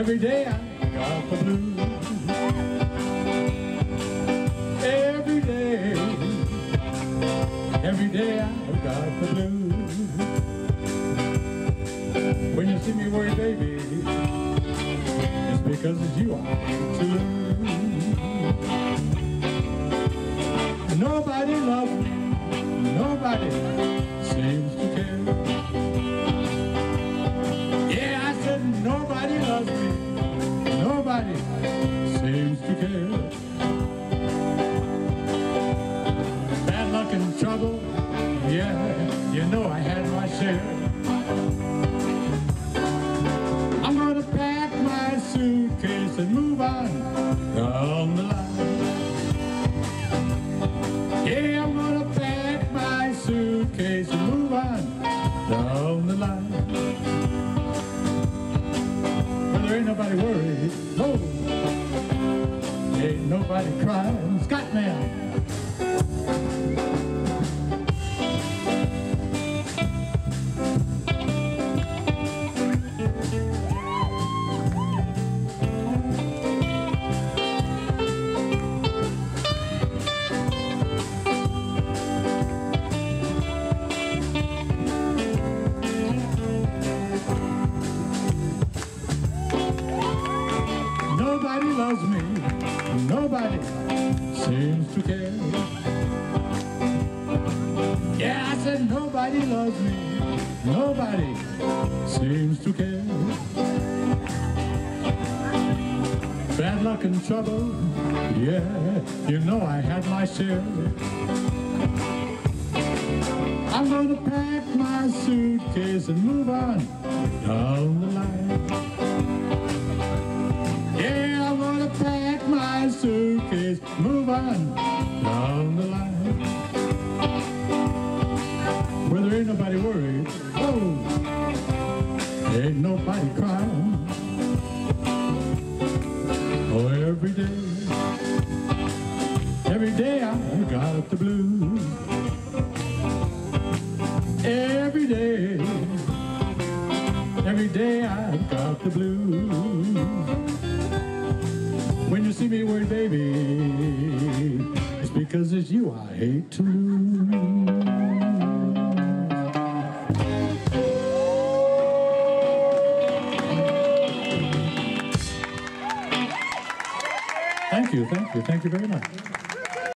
Every day I got the blues. Every day, every day I got the blues. When you see me worry, baby, it's because it's you I hate to lose. Nobody seems to care. Bad luck and trouble, yeah, you know I had my share. I'm gonna pack my suitcase and move on down the line. Yeah, I'm gonna pack my suitcase and move on down the line. Ain't nobody worried. No, ain't nobody crying. Scotman. Nobody loves me. Nobody seems to care. Yeah, I said nobody loves me. Nobody seems to care. Bad luck and trouble. Yeah, you know I had my share. I'm gonna pack my suitcase and move on down the line. Move on down the line. Where there ain't nobody worried, oh, ain't nobody crying. Oh, every day, every day I got the blues. Every day, every day I got the blues. When you see me worried, baby, it's because it's you I hate to lose. Thank you, thank you, thank you very much.